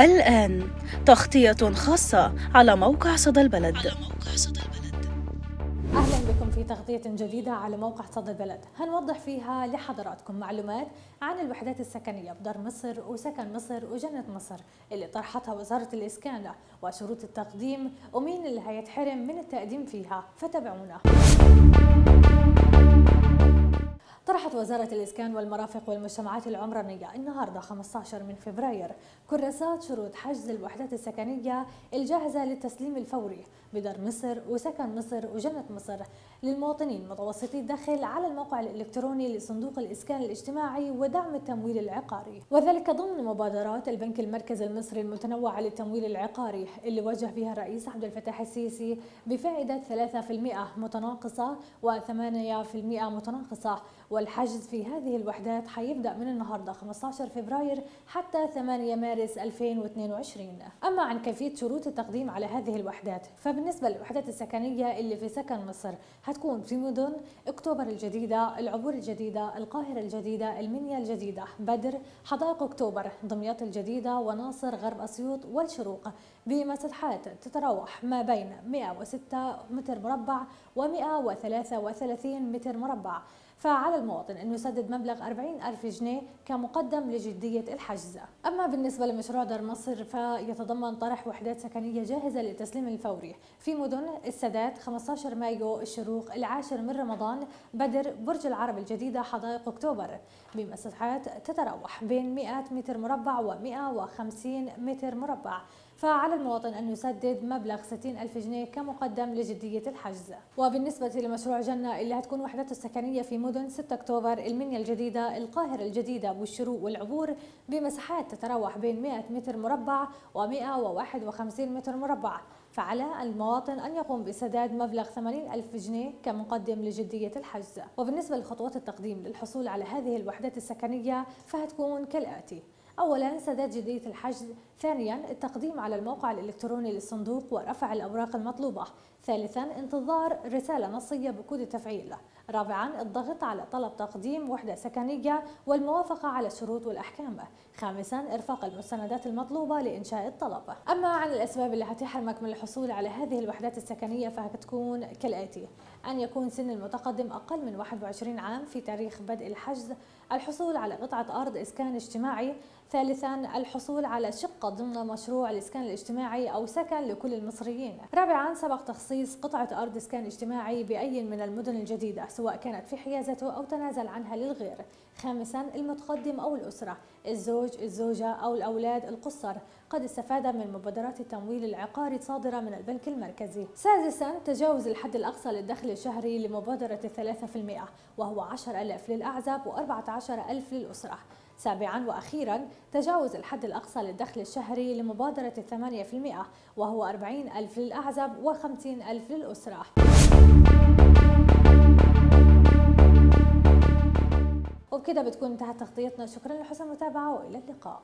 الآن تغطية خاصة على موقع صدى البلد. أهلا بكم في تغطية جديدة على موقع صدى البلد. هنوضح فيها لحضراتكم معلومات عن الوحدات السكنية بدار مصر وسكن مصر وجنة مصر اللي طرحتها وزارة الإسكان وشروط التقديم ومين اللي هيتحرم من التقديم فيها. فتابعونا. طرحت وزارة الإسكان والمرافق والمجتمعات العمرانية النهاردة 15 من فبراير كراسات شروط حجز الوحدات السكنية الجاهزة للتسليم الفوري بدار مصر وسكن مصر وجنة مصر للمواطنين متوسطي الدخل على الموقع الإلكتروني لصندوق الإسكان الاجتماعي ودعم التمويل العقاري. وذلك ضمن مبادرات البنك المركزي المصري المتنوعة للتمويل العقاري اللي وجه فيها الرئيس عبد الفتاح السيسي بفائدة 3% متناقصة و8% متناقصة والحجز في هذه الوحدات حيبدأ من النهاردة 15 فبراير حتى 8 مارس 2022 أما عن كيفية شروط التقديم على هذه الوحدات فبالنسبة للوحدات السكنية اللي في سكن مصر هتكون في مدن أكتوبر الجديدة العبور الجديدة القاهرة الجديدة المنيا الجديدة بدر حدائق أكتوبر دمياط الجديدة وناصر غرب أسيوط والشروق. بمساحات تتراوح ما بين 106 متر مربع و 133 متر مربع. فعلى المواطن أنه يسدد مبلغ 40 ألف جنيه كمقدم لجدية الحجز. أما بالنسبة لمشروع دار مصر فيتضمن طرح وحدات سكنية جاهزة للتسليم الفوري. في مدن السادات 15 مايو الشروق العاشر من رمضان بدر برج العرب الجديدة حدائق أكتوبر. بمساحات تتراوح بين 100 متر مربع و 150 متر مربع. فعلى المواطن أن يسدد مبلغ 60 ألف جنيه كمقدم لجدية الحجز. وبالنسبة لمشروع جنة اللي هتكون وحدته السكنية في مدن 6 أكتوبر المنيا الجديدة القاهرة الجديدة والشروق والعبور بمساحات تتراوح بين 100 متر مربع و 151 متر مربع. فعلى المواطن أن يقوم بسداد مبلغ 80 ألف جنيه كمقدم لجدية الحجز. وبالنسبة لخطوات التقديم للحصول على هذه الوحدات السكنية فهتكون كالآتي. أولا سداد جدية الحجز. ثانيا التقديم على الموقع الإلكتروني للصندوق ورفع الأوراق المطلوبة. ثالثا انتظار رسالة نصية بكود التفعيل. رابعا الضغط على طلب تقديم وحدة سكنية والموافقة على الشروط والأحكام. خامسا إرفاق المستندات المطلوبة لإنشاء الطلب. أما عن الأسباب اللي هتحرمك من الحصول على هذه الوحدات السكنية فهتكون كالآتي. أن يكون سن المتقدم أقل من 21 عام في تاريخ بدء الحجز الحصول على قطعة أرض إسكان اجتماعي. ثالثا الحصول على شقة ضمن مشروع الإسكان الاجتماعي أو سكن لكل المصريين. رابعا سبق تخصيص قطعة أرض إسكان اجتماعي بأي من المدن الجديدة سواء كانت في حيازته أو تنازل عنها للغير. خامسا المتقدم أو الأسرة الزوج الزوجة أو الأولاد القصر. قد استفاد من مبادرات التمويل العقاري الصادرة من البنك المركزي. سادسا تجاوز الحد الأقصى للدخل الشهري لمبادرة الثلاثة في المئة وهو عشر ألاف للأعزب وأربعة عشر ألف للأسرة. سابعا وأخيرا تجاوز الحد الأقصى للدخل الشهري لمبادرة الثمانية في المئة وهو أربعين ألف للأعزب وخمسين ألف للأسرة. وبكده بتكون انتهت تغطيتنا. شكرا لحسن المتابعة وإلى اللقاء.